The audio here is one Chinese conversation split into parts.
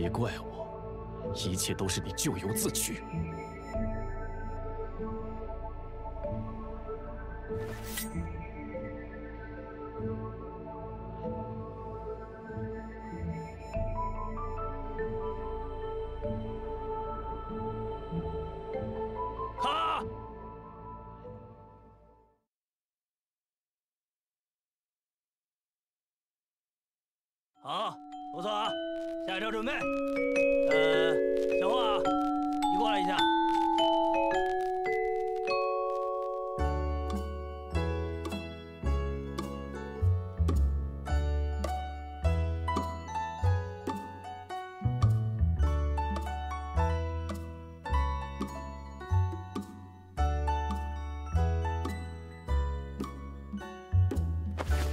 别怪我，一切都是你咎由自取。哈！好，不错啊，下车准备。呃，小华，你过来一下。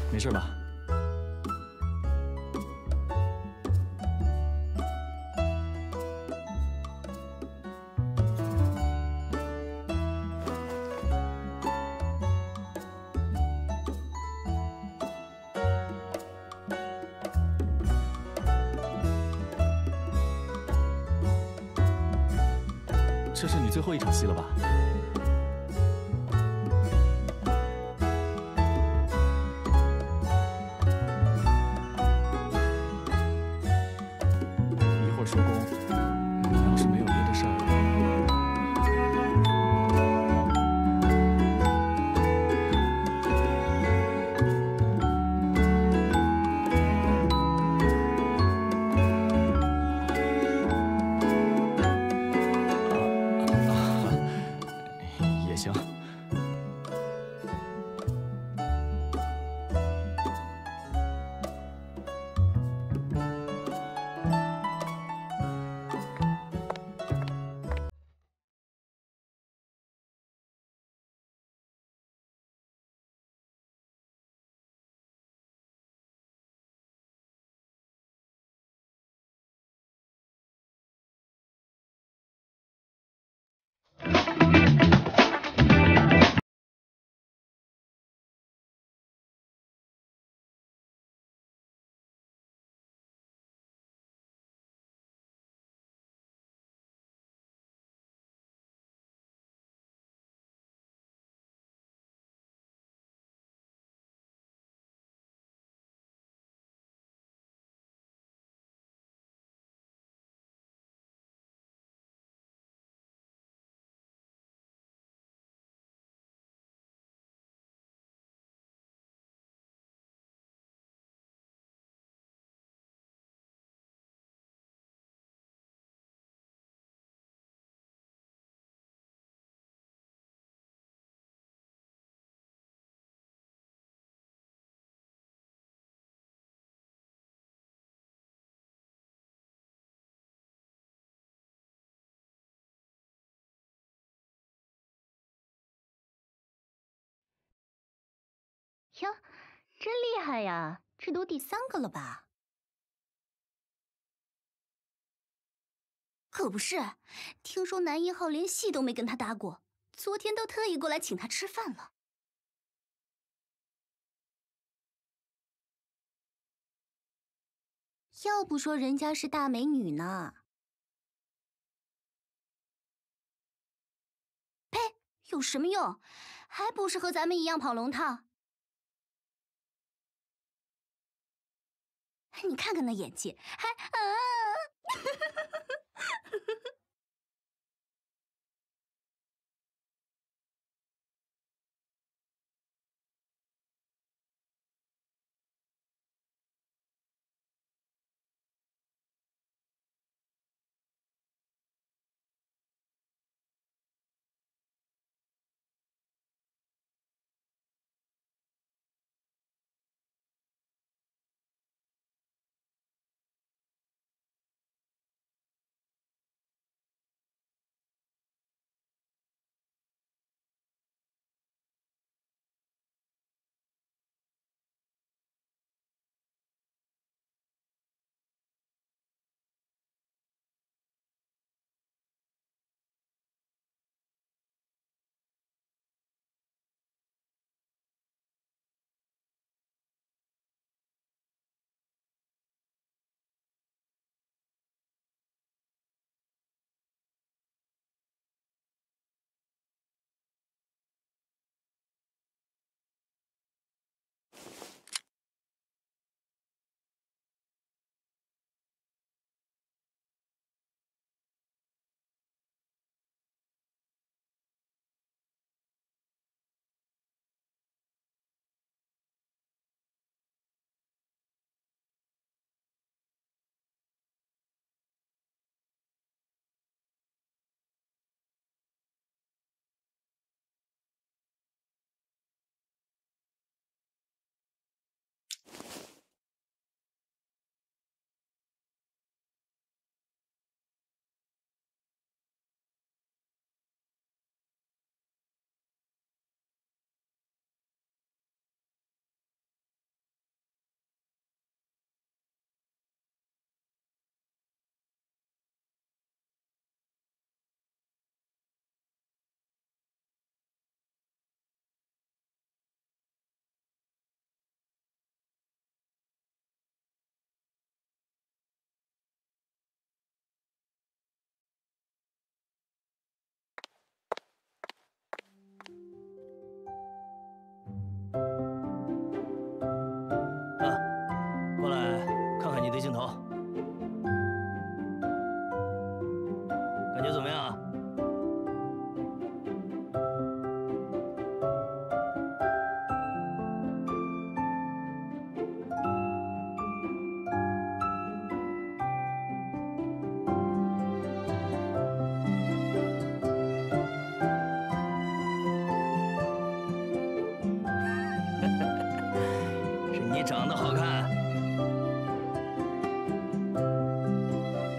没事吧？后一场戏了吧？一会儿收工，哟，真厉害呀！这都第三个了吧？可不是，听说男一号连戏都没跟他搭过，昨天都特意过来请他吃饭了。要不说人家是大美女呢？呸，有什么用？还不是和咱们一样跑龙套。你看看那演技，还啊！长得好看。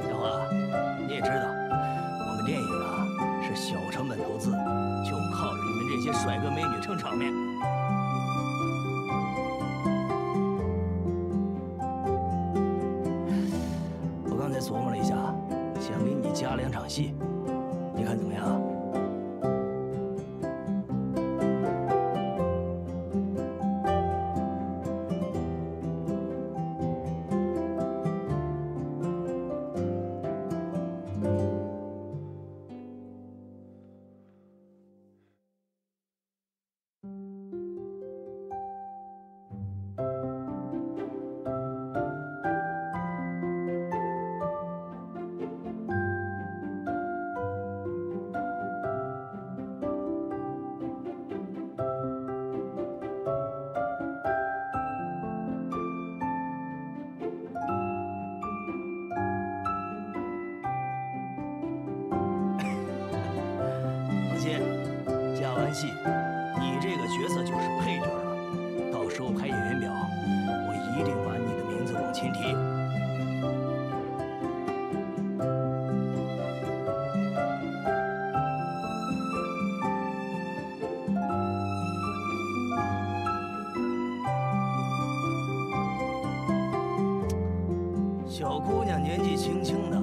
小花，你也知道，我们电影啊是小成本投资，就靠着你们这些帅哥美女撑场面。我刚才琢磨了一下，想给你加两场戏，戏，你这个角色就是配角了。到时候拍演员表，我一定把你的名字往前提。小姑娘年纪轻轻的，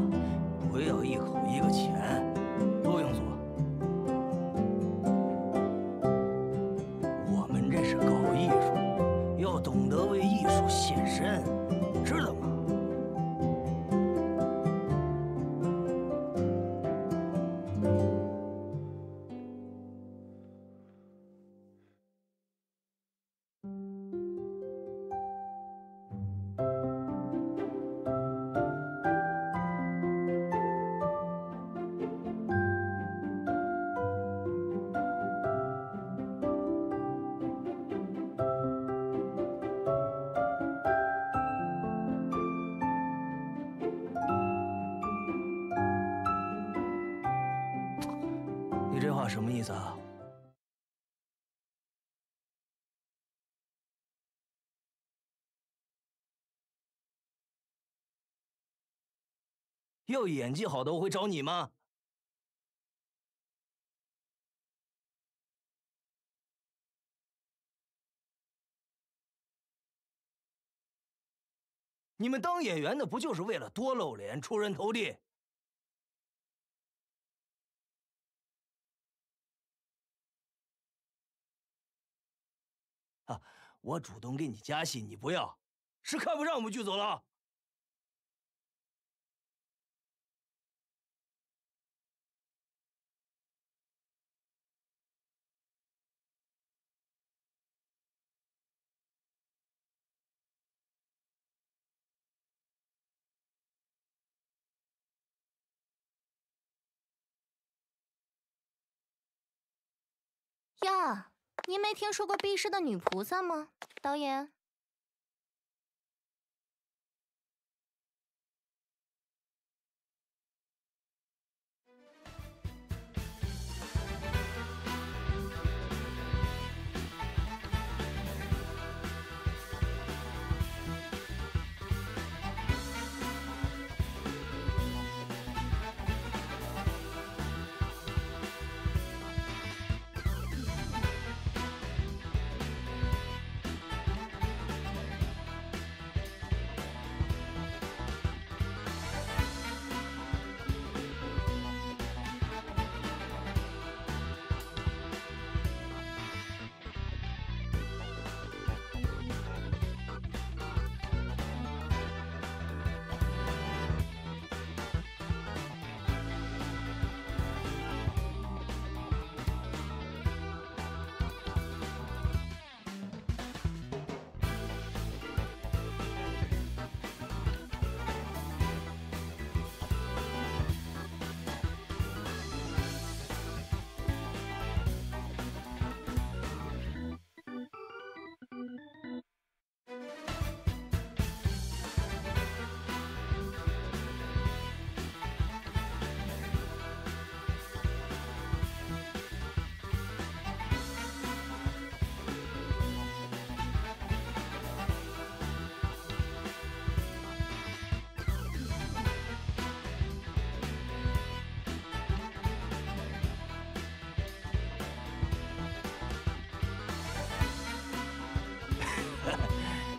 思啊？要演技好的我会找你吗？你们当演员的不就是为了多露脸、出人头地？我主动给你加戏，你不要，是看不上我们剧组了？呀，您没听说过碧氏的女菩萨吗，导演？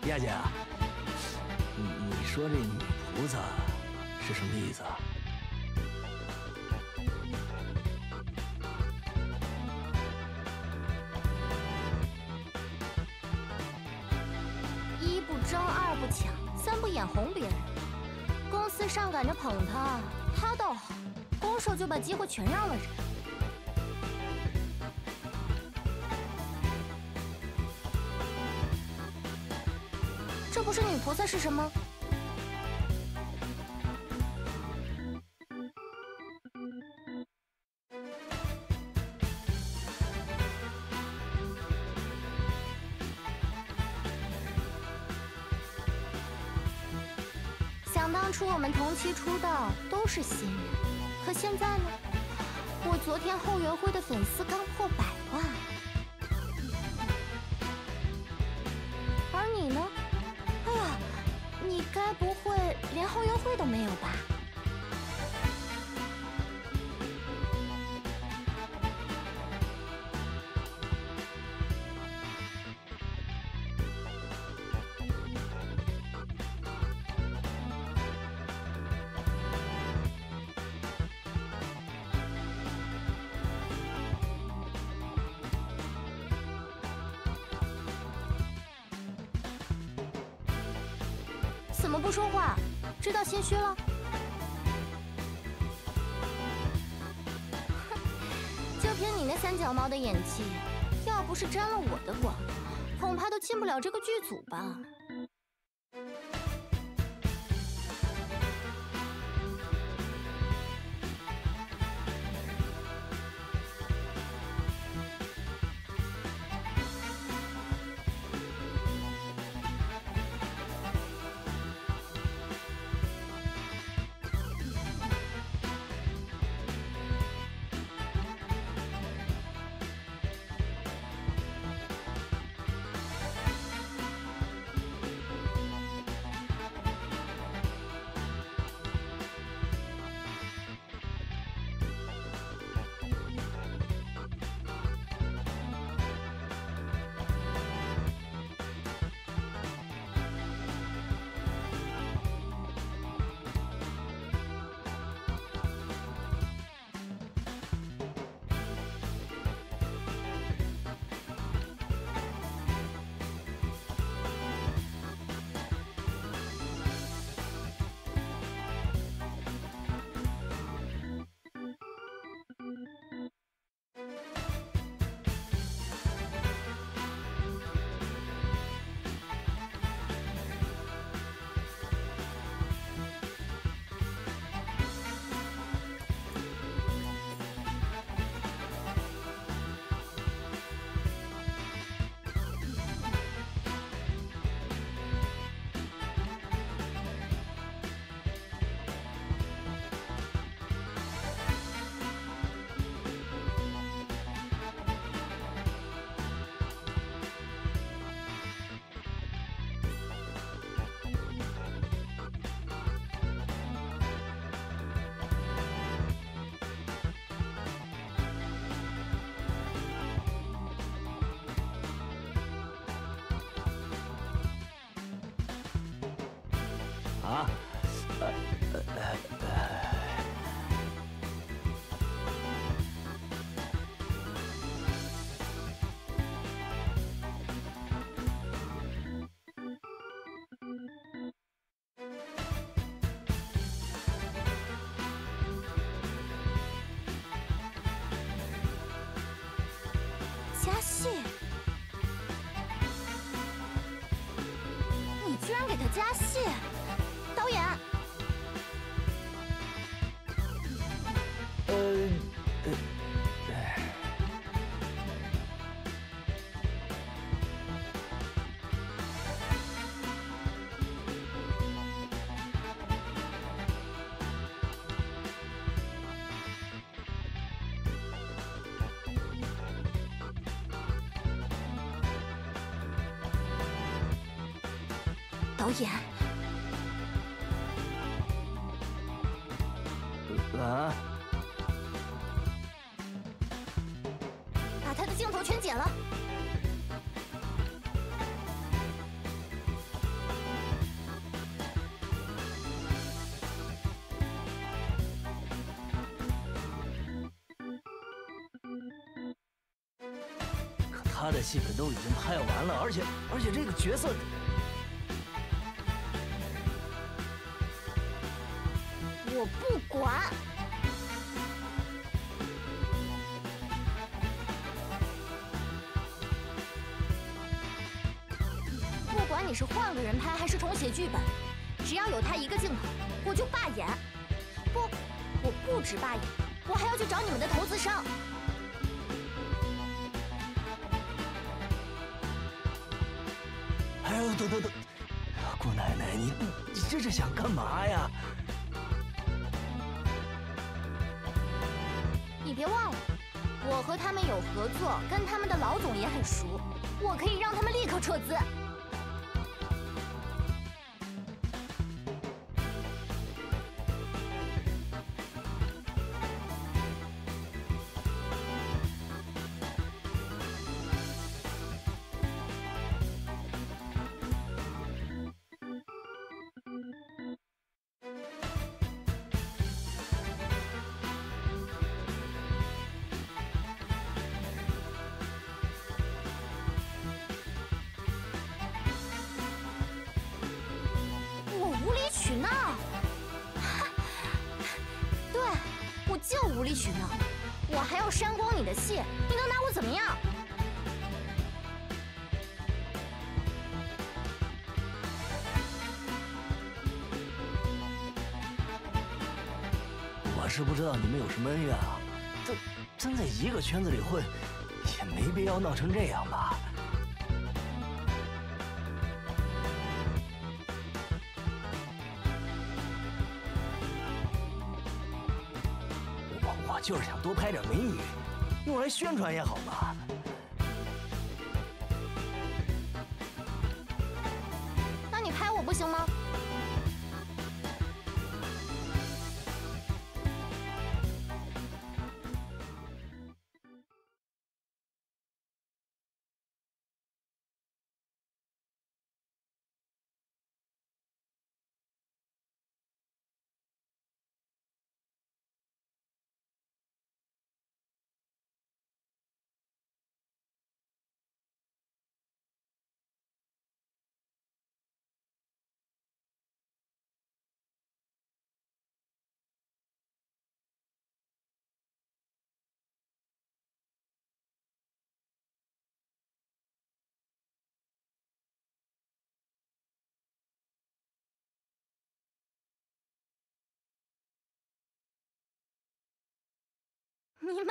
亚姐，你你说这女菩萨是什么意思啊？一不争，二不抢，三不眼红别人。公司上赶着捧他，他倒好，拱手就把机会全让了人。是什么？想当初我们同期出道都是新人，可现在呢？我昨天后援会的粉丝刚破百会都没有吧？怎么不说话？知道心虚了？哼，就凭你那三脚猫的演技，要不是沾了我的光，恐怕都进不了这个剧组吧。的戏份都已经拍完了，而且而且这个角色，我不管。不管你是换个人拍还是重写剧本，只要有他一个镜头，我就罢演。不，我不止罢演，我还要去找你们的投资商。哎呦，等等等，姑奶奶，你你这是想干嘛呀？你别忘了，我和他们有合作，跟他们的老总也很熟，我可以让他们立刻撤资。闹，对，我就无理取闹，我还要删光你的戏，你能拿我怎么样？我是不知道你们有什么恩怨啊，真真在一个圈子里混，也没必要闹成这样吧？多拍点美女，用来宣传也好嘛。你们，你们。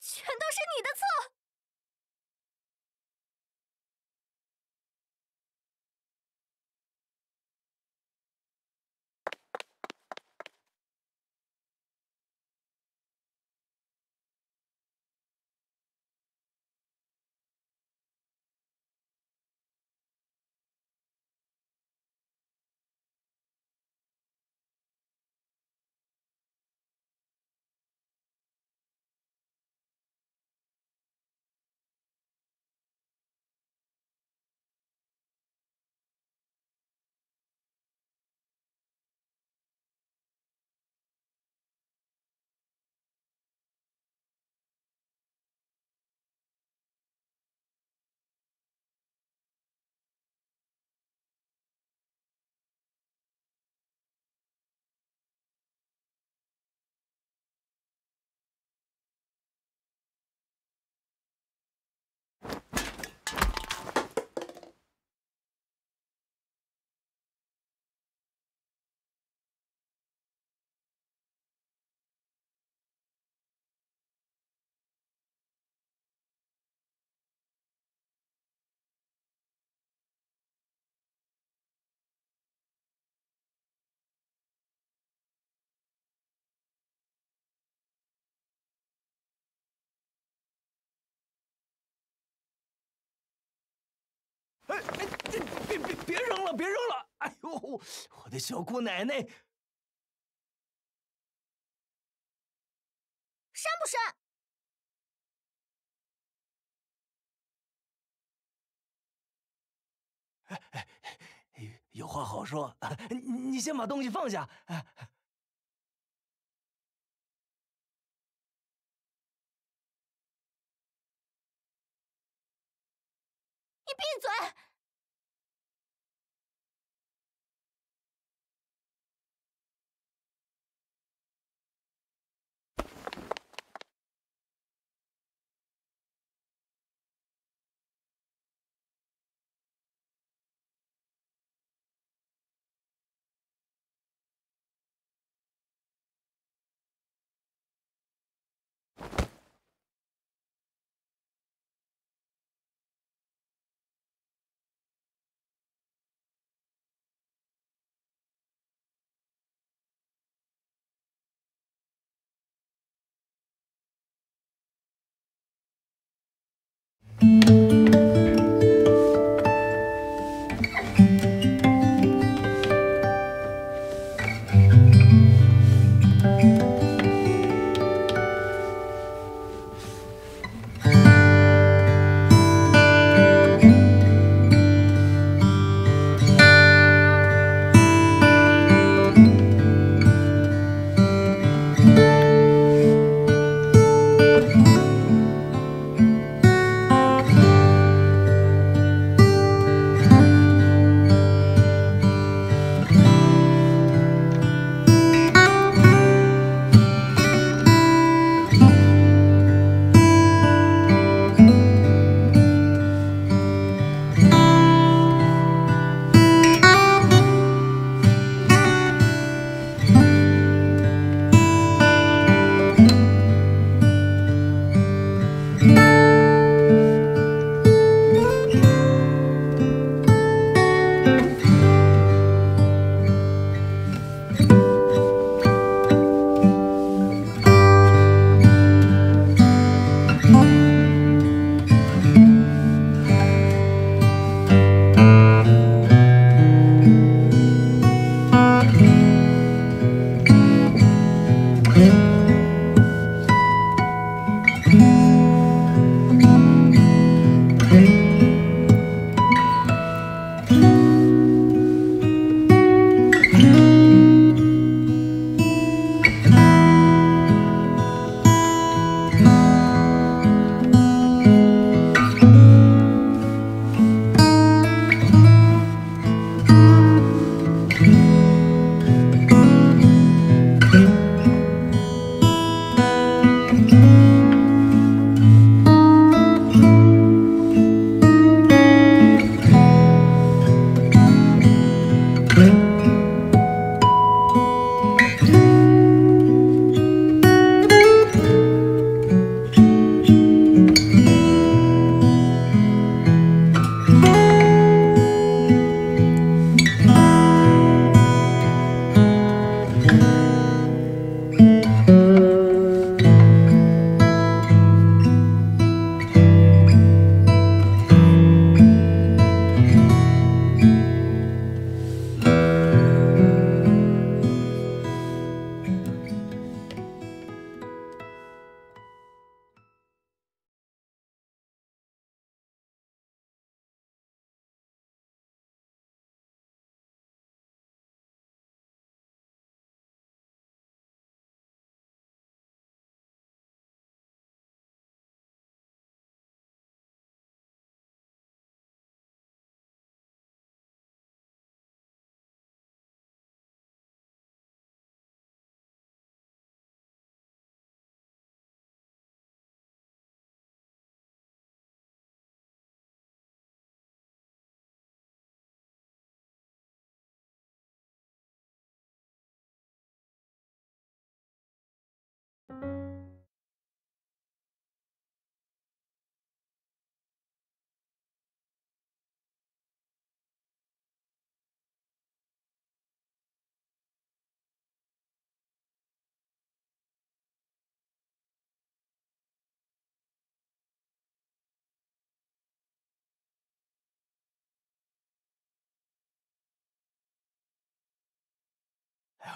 全都是你的错！哎哎，这别别别扔了，别扔了！哎呦，我的小姑奶奶！删不删？有话好说，你你先把东西放下。你闭嘴！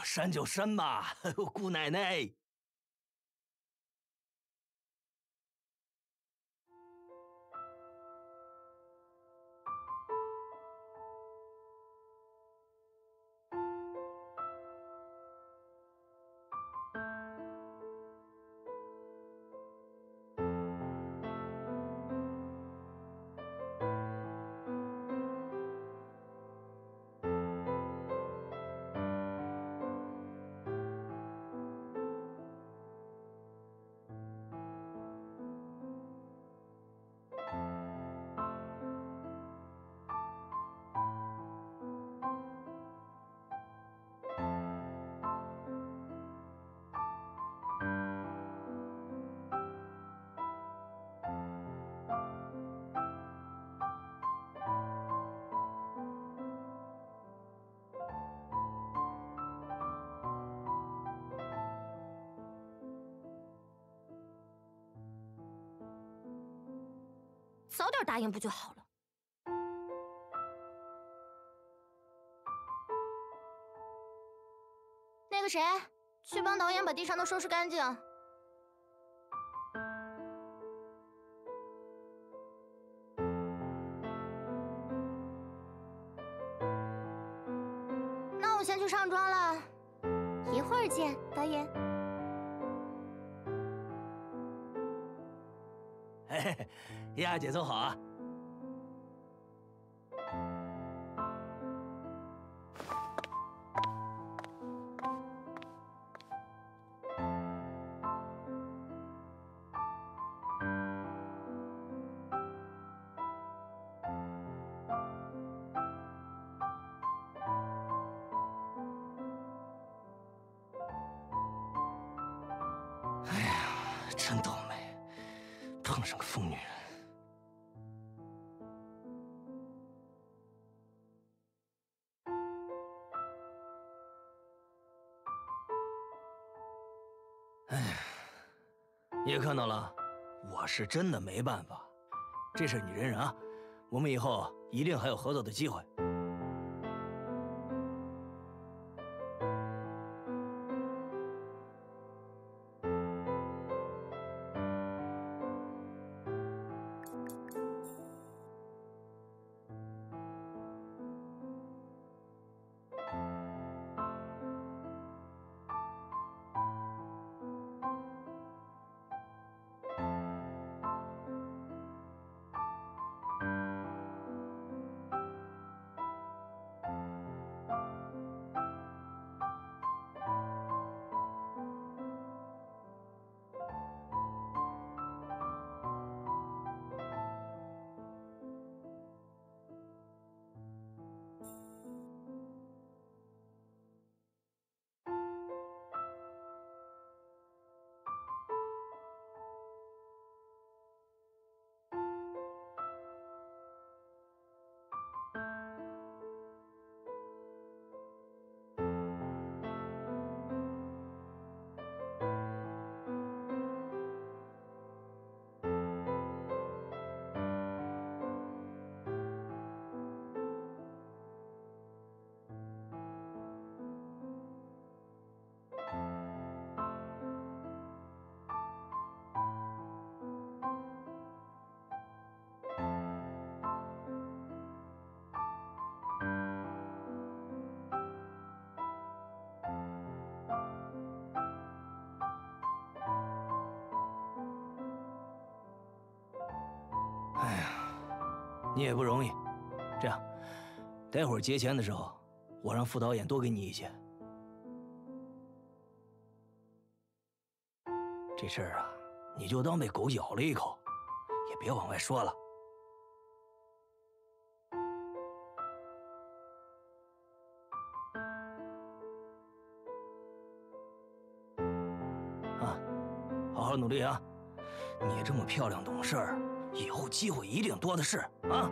删就删吧，姑奶奶。早点答应不就好了？那个谁，去帮导演把地上都收拾干净。丫姐走好啊。哎呀，真倒霉，碰上个疯女人。也看到了，我是真的没办法。这事你忍忍啊，我们以后一定还有合作的机会。你也不容易。这样，待会儿结钱的时候，我让副导演多给你一些。这事儿啊，你就当被狗咬了一口，也别往外说了。啊，好好努力啊！你这么漂亮懂事儿，以后机会一定多的是啊！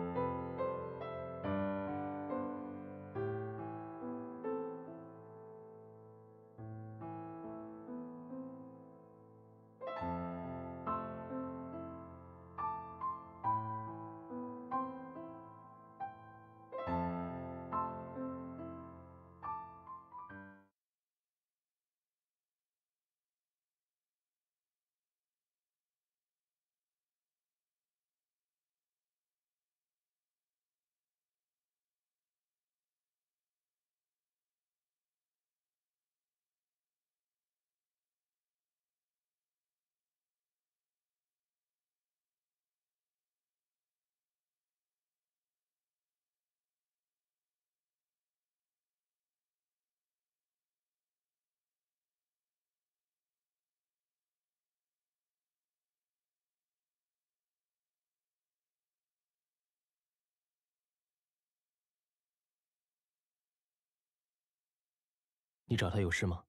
你找他有事吗？